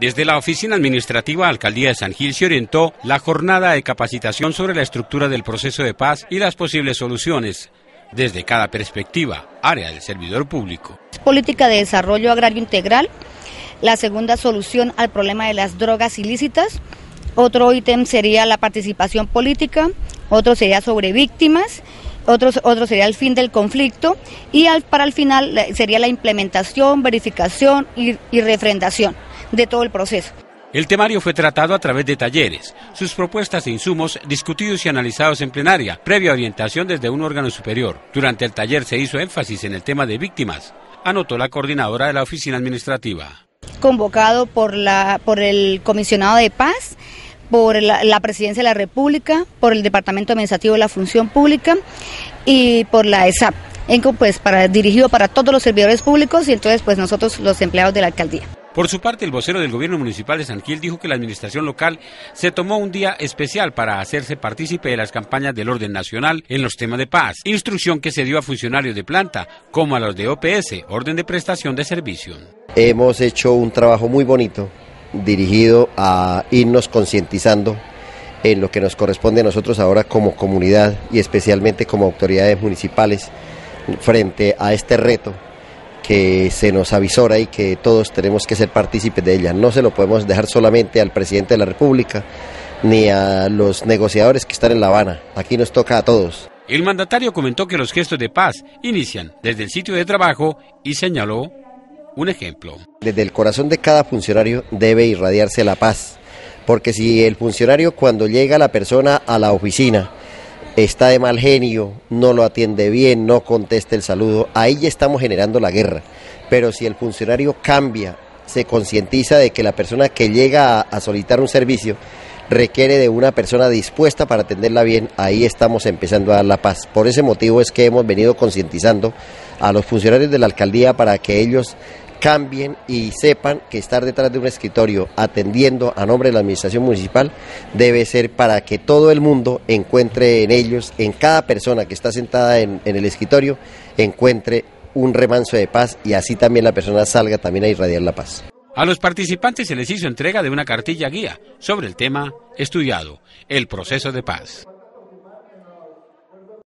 Desde la Oficina Administrativa Alcaldía de San Gil se orientó la jornada de capacitación sobre la estructura del proceso de paz y las posibles soluciones. Desde cada perspectiva, área del servidor público. Política de desarrollo agrario integral, la segunda solución al problema de las drogas ilícitas, otro ítem sería la participación política, otro sería sobre víctimas, otro, otro sería el fin del conflicto y para el final sería la implementación, verificación y, y refrendación de todo el proceso. El temario fue tratado a través de talleres, sus propuestas e insumos discutidos y analizados en plenaria, previa orientación desde un órgano superior. Durante el taller se hizo énfasis en el tema de víctimas, anotó la coordinadora de la oficina administrativa. Convocado por, la, por el comisionado de paz, por la, Presidencia de la República, por el Departamento Administrativo de la Función Pública y por la ESAP, pues, para, dirigido para todos los servidores públicos y entonces pues nosotros los empleados de la alcaldía. Por su parte, el vocero del gobierno municipal de San Gil dijo que la administración local se tomó un día especial para hacerse partícipe de las campañas del orden nacional en los temas de paz, instrucción que se dio a funcionarios de planta como a los de OPS, orden de prestación de servicio. Hemos hecho un trabajo muy bonito dirigido a irnos concientizando en lo que nos corresponde a nosotros ahora como comunidad y especialmente como autoridades municipales frente a este reto que se nos avisora y que todos tenemos que ser partícipes de ella. No se lo podemos dejar solamente al presidente de la República ni a los negociadores que están en La Habana. Aquí nos toca a todos. El mandatario comentó que los gestos de paz inician desde el sitio de trabajo y señaló un ejemplo. Desde el corazón de cada funcionario debe irradiarse la paz, porque si el funcionario cuando llega la persona a la oficina está de mal genio, no lo atiende bien, no contesta el saludo, ahí ya estamos generando la guerra. Pero si el funcionario cambia, se concientiza de que la persona que llega a, a, solicitar un servicio requiere de una persona dispuesta para atenderla bien, ahí estamos empezando a dar la paz. Por ese motivo es que hemos venido concientizando a los funcionarios de la alcaldía para que ellos cambien y sepan que estar detrás de un escritorio atendiendo a nombre de la administración municipal debe ser para que todo el mundo encuentre en ellos, en cada persona que está sentada en, el escritorio, encuentre un remanso de paz y así también la persona salga también a irradiar la paz. A los participantes se les hizo entrega de una cartilla guía sobre el tema estudiado, el proceso de paz.